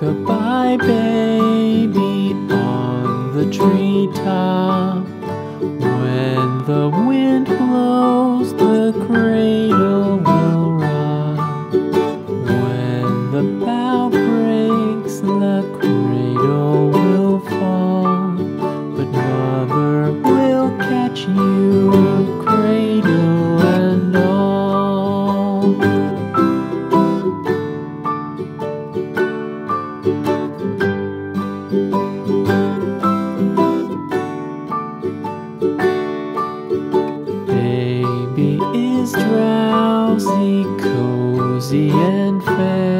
Rock-a-bye baby on the treetop. When the wind blows, the cradle will rock. When the bough breaks, the you cradle and all. Baby is drowsy, cozy and fair.